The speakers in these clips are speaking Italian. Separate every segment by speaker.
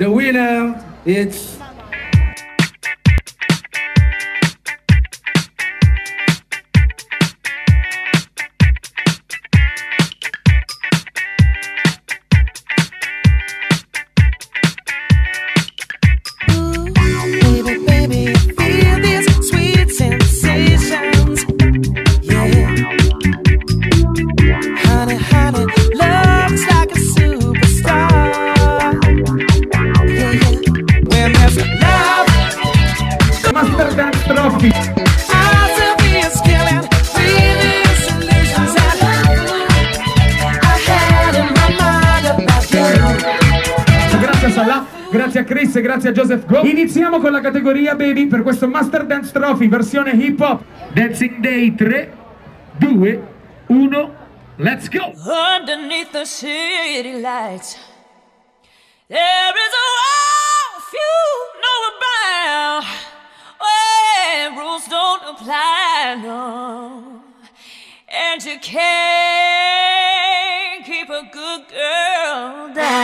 Speaker 1: The winner is
Speaker 2: grazie a Chris e grazie a Joseph Go. Iniziamo con la categoria Baby per questo Master Dance Trophy versione hip hop. Dancing Day 3, 2, 1, let's go!
Speaker 3: Underneath the city lights, there is a wolf you know about. Where rules don't apply, no. And you can't keep a good girl down.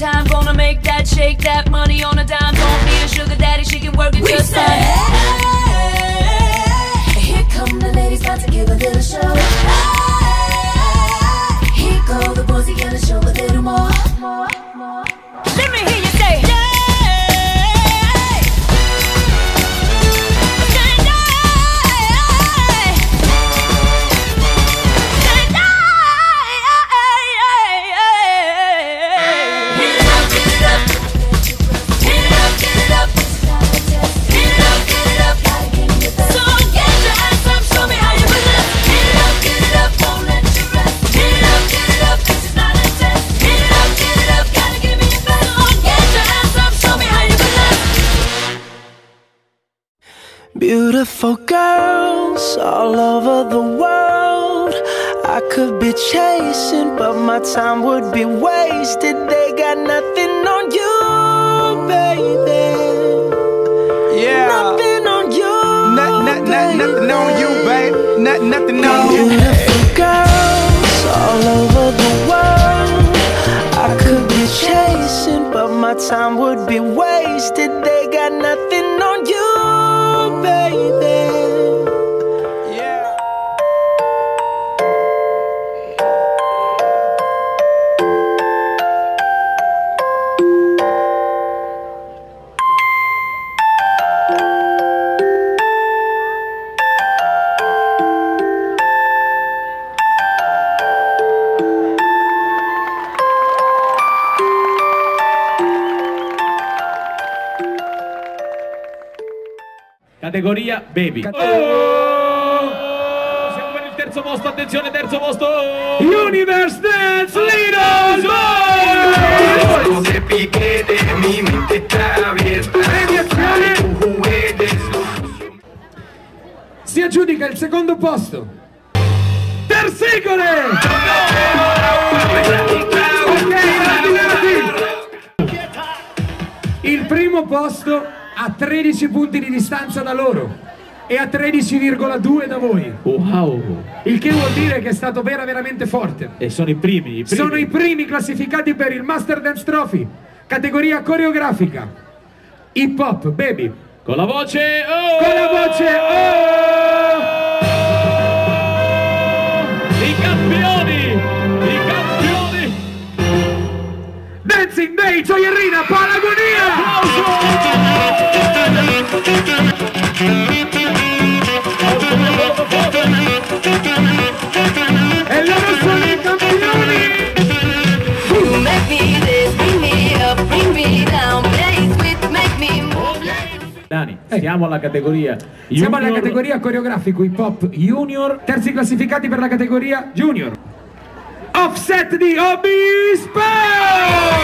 Speaker 3: Time. Gonna make that shake that money on a dime. Don't need a sugar daddy, she can work it just fine. Here come the ladies, about to give a little show. Beautiful girls all over the world. I could be chasing, but my time would be wasted. They got nothing on you, baby.
Speaker 4: Yeah.
Speaker 3: Nothing on you.
Speaker 4: Not, not, not, nothing on you, babe. Not, nothing on you.
Speaker 3: Beautiful girls all over the world. I could be chasing, but my time would be wasted. They got nothing on you,
Speaker 2: Categoria Baby. Oh! Siamo per il terzo posto, attenzione, terzo posto! Universe Dance Leaders! Si aggiudica il secondo posto. Tersicole! Il primo posto a 13 punti di distanza da loro e a 13,2 da voi.
Speaker 5: Wow!
Speaker 2: Il che vuol dire che è stato vera veramente forte.
Speaker 5: E sono i primi, i primi.
Speaker 2: Sono i primi classificati per il Master Dance Trophy, categoria coreografica. Hip hop, baby.
Speaker 5: Con la voce... Oh!
Speaker 2: Con la voce oh!
Speaker 5: Dani, siamo alla categoria
Speaker 2: Siamo alla
Speaker 5: Junior.
Speaker 2: categoria coreografico hip hop junior, terzi classificati per la categoria junior. Offset di Obi Sport!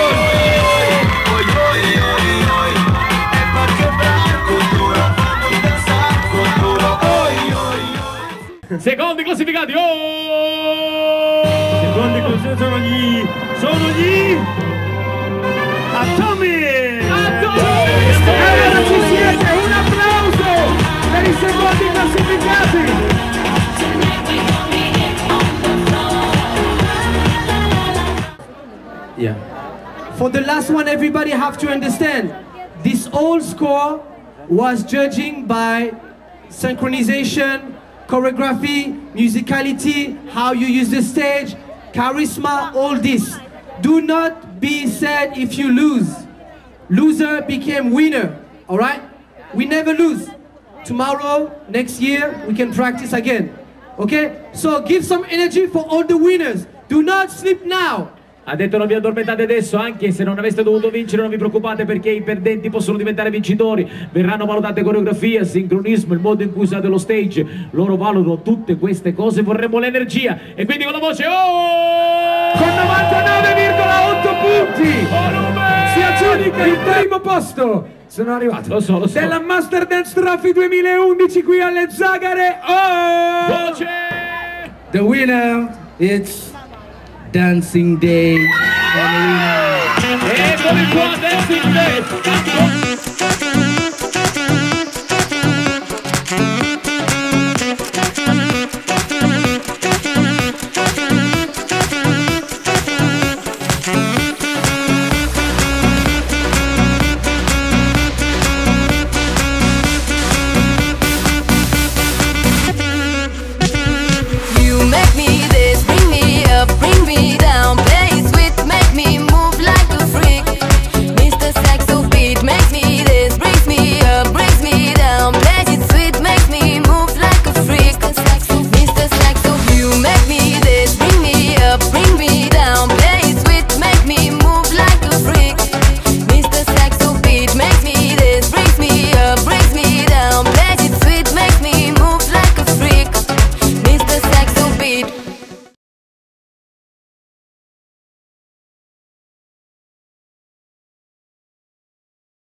Speaker 5: Secondi classificati! Oh! Secondi classificati sono gli... Sono gli...
Speaker 1: For the last one, everybody have to understand. This whole score was judging by synchronization, choreography, musicality, how you use the stage, charisma, all this. Do not be sad if you lose. Loser became winner, all right? We never lose. Tomorrow, next year, we can practice again. Okay? So give some energy for all the winners. Do not sleep now.
Speaker 5: Ha detto non vi addormentate adesso, anche se non aveste dovuto vincere non vi preoccupate perché i perdenti possono diventare vincitori. Verranno valutate coreografia, sincronismo, il modo in cui usate lo stage. Loro valutano tutte queste cose, vorremmo l'energia. E quindi con la voce oh!
Speaker 2: Con 99,8 punti
Speaker 5: Volume!
Speaker 2: si aggiudica il primo posto. Sono arrivato.
Speaker 5: Lo so, lo so.
Speaker 2: Della Master Dance Trophy 2011 qui alle Zagare. Oh!
Speaker 5: Voce!
Speaker 1: The winner is Dancing Day.
Speaker 5: Qua, Dancing Day!